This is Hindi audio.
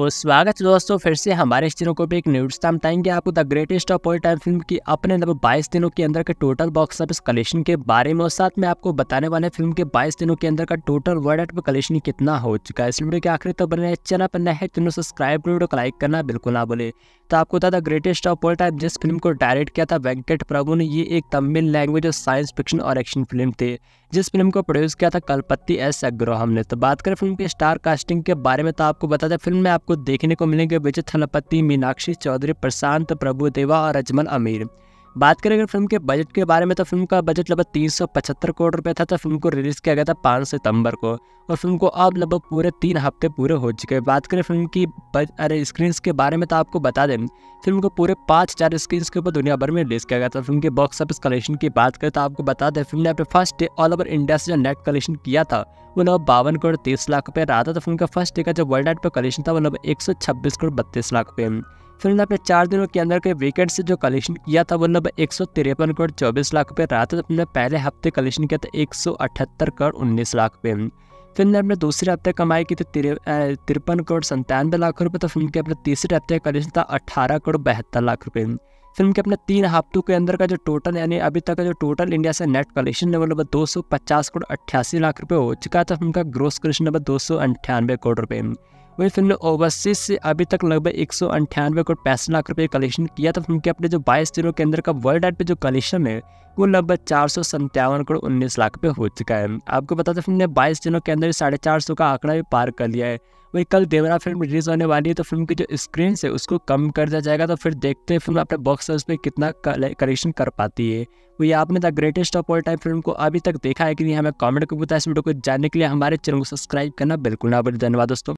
तो स्वागत है दोस्तों, फिर से हमारे इस चैनल को भी एक न्यूज़ टाइम बताएँगे आपको the greatest of all time film की अपने लगभग बाईस दिनों के अंदर के टोटल बॉक्स ऑफ़िस कलेक्शन के बारे में और साथ में आपको बताने वाले फ़िल्म के 22 दिनों के अंदर का टोटल वर्ल्ड पे कलेक्शन कितना हो चुका है। इस वीडियो के आखिरी तो बने चैनल पर नए चैनल सब्सक्राइब वीडियो को लाइक करना बिल्कुल ना बोले तो आपको बता the greatest of all time जिस फ़िल्म को डायरेक्ट किया था वेंकट प्रभु ने, ये एक तमिल लैंग्वेज और साइंस फिक्शन और एक्शन फ़िल्म थे। जिस फ़िल्म को प्रोड्यूस किया था कलपत्ती एस अग्रोहम ने। तो बात करें फ़िल्म की स्टार कास्टिंग के बारे में तो आपको बता दें, फ़िल्म में आपको देखने को मिलेंगे विजय थलपति मीनाक्षी चौधरी, प्रशांत प्रभुदेवा और अजमल अमीर। बात करें अगर फ़िल्म के बजट के बारे में तो फ़िल्म का बजट लगभग तीन सौ पचहत्तर करोड़ रुपए था तो फ़िल्म को रिलीज़ किया गया था पाँच सितंबर को, और फ़िल्म को अब लगभग पूरे तीन हफ़्ते पूरे हो चुके हैं। बात करें फ़िल्म की अरे स्क्रीन के बारे में तो आपको बता दें, फ़िल्म को पूरे पाँच चार स्क्रीन के ऊपर दुनिया भर में रिलीज़ किया गया था। फ़िल्म के बॉक्स ऑफ़िस कलेक्शन की बात करें तो आपको बता दें, फ़िल्म ने अपने first day all over India से जो नेट कलेक्शन किया था, वो लगभग बावन करोड़ तीस लाख रुपये रहा था। तो फ़िल्म का फ़र्स्ट डे का जो वर्ल्ड नाइट पर कलेक्शन था, वो लगभग एक सौ छब्बीस करोड़ बत्तीस लाख रुपये ने अपने चार दिनों के अंदर के वीकेंड से जो कलेक्शन किया था वो लगभग एक सौ तिरपन करोड़ चौबीस लाख रुपये रहा था तो फ़िल्म पहले हफ़्ते कलेक्शन किया था एक सौ अठहत्तर करोड़ उन्नीस लाख रुपये फ़िल्म ने अपने दूसरे हफ़्ते कमाई की थी तिरपन करोड़ संतानवे लाख रुपये तो फ़िल्म के अपने तीसरे हफ़्ते का कलेक्शन था अठारह करोड़ बहत्तर लाख रुपये फ़िल्म के अपने तीन हफ्तों के अंदर का जो टोटल यानी अभी तक का जो टोटल इंडिया से नेट कलेक्शन वो लगभग दो सौ पचास करोड़ अट्ठासी लाख रुपये हो चुका था फ़िल्म का ग्रोस कलेक्शन लगभग दो सौ अंठानवे करोड़ रुपये वही फ़िल्म ने ओवरसीज से अभी तक लगभग एक सौ अंठानवे करोड़ पैंसठ लाख रुपये कलेक्शन किया था। फ़िल्म के अपने जो बाईस दिनों के अंदर का वर्ल्ड वाइड पे जो कलेक्शन है, वो लगभग चार सौ संतावन करोड़ उन्नीस लाख पे हो चुका है। आपको बता दें फ़िल्म ने बाईस दिनों के अंदर साढ़े चार सौ का आंकड़ा भी पार कर लिया है। वही कल देवरा फ़िल्म रिलीज़ होने वाली है तो फ़िल्म की जो स्क्रीन है, उसको कम कर दिया जाएगा तो फिर देखते हैं फ़िल्म अपने बॉक्स ऑफ़िस पे कितना कलेक्शन कर पाती है। वही आपने the greatest of all time film को अभी तक देखा है कि नहीं, हमें कमेंट को बताया इस वीडियो को जानने के लिए हमारे चैनल को सब्सक्राइब करना बिल्कुल ना बोले धन्यवाद दोस्तों।